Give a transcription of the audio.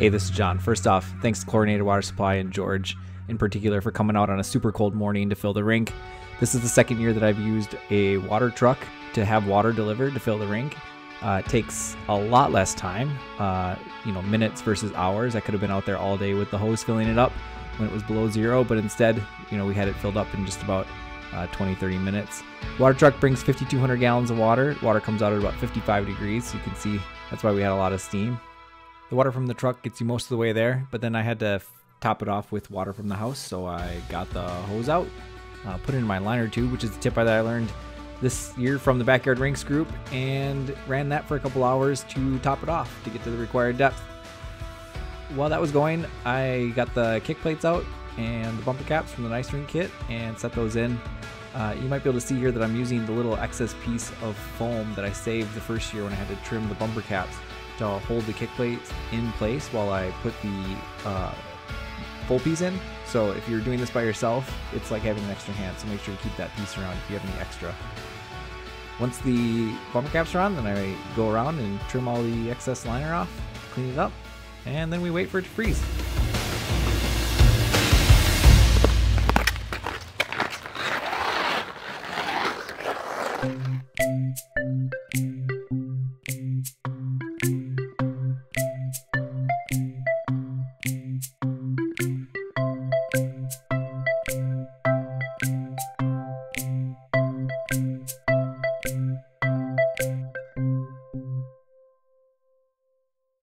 Hey, this is John. First off, thanks to Chlorinated Water Supply and George in particular for coming out on a super cold morning to fill the rink. This is the second year that I've used a water truck to have water delivered to fill the rink. Uh, it takes a lot less time, uh, you know, minutes versus hours. I could have been out there all day with the hose filling it up when it was below zero, but instead, you know, we had it filled up in just about uh, 20 30 minutes. Water truck brings 5,200 gallons of water. Water comes out at about 55 degrees. You can see that's why we had a lot of steam. The water from the truck gets you most of the way there, but then I had to top it off with water from the house, so I got the hose out, uh, put it in my liner tube, which is the tip that I learned this year from the Backyard Rinks group, and ran that for a couple hours to top it off to get to the required depth. While that was going, I got the kick plates out and the bumper caps from the NiceRink kit and set those in. Uh, you might be able to see here that I'm using the little excess piece of foam that I saved the first year when I had to trim the bumper caps to hold the kick plate in place while I put the uh, full piece in. So if you're doing this by yourself, it's like having an extra hand. So make sure to keep that piece around if you have any extra. Once the bumper caps are on, then I go around and trim all the excess liner off, clean it up, and then we wait for it to freeze.